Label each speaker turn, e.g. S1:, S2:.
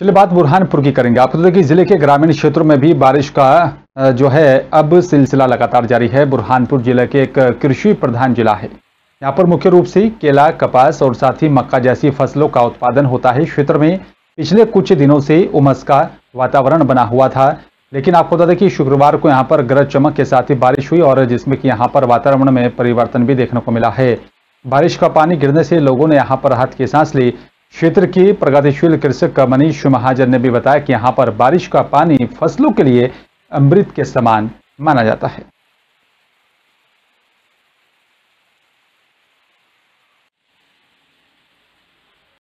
S1: चलिए बात बुरहानपुर की करेंगे। आपको तो देखिए, ज़िले के ग्रामीण क्षेत्रों में भी बारिश का जो है, अब सिलसिला लगातार जारी है। बुरहानपुर ज़िले के एक कृषि प्रधान जिला है। यहाँ पर मुख्य रूप से केला, कपास और साथ ही मक्का जैसी फ़सलों का उत्पादन होता है। क्षेत्र में पिछले कुछ दिनों से उमस का वातावरण बना हुआ था। लेकिन आपको बता दें कि शुक्रवार को यहाँ पर गरज चमक के साथ ही बारिश हुई और जिसमें कि यहाँ पर वातावरण में परिवर्तन भी देखने को मिला है। बारिश का पानी गिरने से लोगों ने यहाँ पर राहत की सांस ली। क्षेत्र के प्रगतिशील कृषक मनीष महाजन ने भी बताया कि यहाँ पर बारिश का पानी फ़सलों के लिए अमृत के समान माना जाता है।